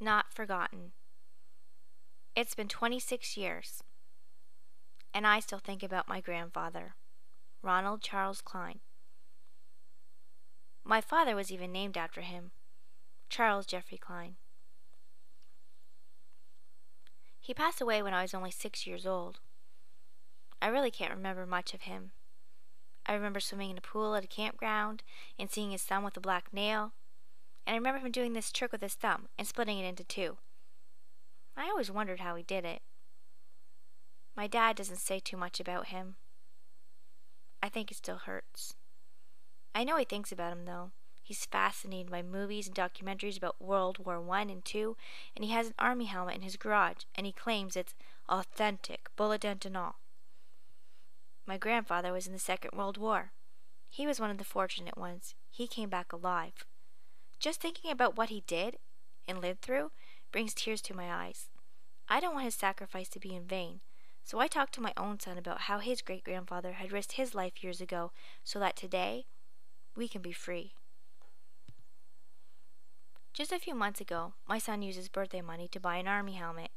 not forgotten. It's been 26 years, and I still think about my grandfather, Ronald Charles Klein. My father was even named after him, Charles Jeffrey Klein. He passed away when I was only six years old. I really can't remember much of him. I remember swimming in a pool at a campground and seeing his thumb with a black nail, and I remember him doing this trick with his thumb and splitting it into two. I always wondered how he did it. My dad doesn't say too much about him. I think it still hurts. I know he thinks about him, though. He's fascinated by movies and documentaries about World War One and Two, and he has an army helmet in his garage, and he claims it's authentic, bullet dent and all. My grandfather was in the Second World War. He was one of the fortunate ones. He came back alive. Just thinking about what he did and lived through brings tears to my eyes. I don't want his sacrifice to be in vain, so I talked to my own son about how his great grandfather had risked his life years ago so that today we can be free. Just a few months ago, my son used his birthday money to buy an army helmet.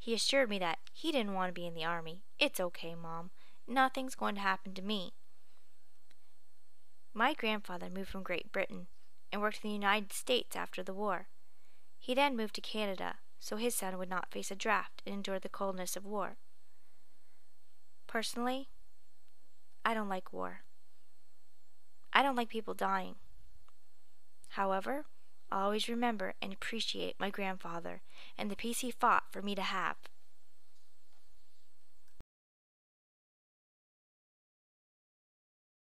He assured me that he didn't want to be in the army. It's okay, Mom. Nothing's going to happen to me. My grandfather moved from Great Britain and worked in the United States after the war. He then moved to Canada so his son would not face a draft and endure the coldness of war. Personally, I don't like war. I don't like people dying. However, I'll always remember and appreciate my grandfather and the peace he fought for me to have.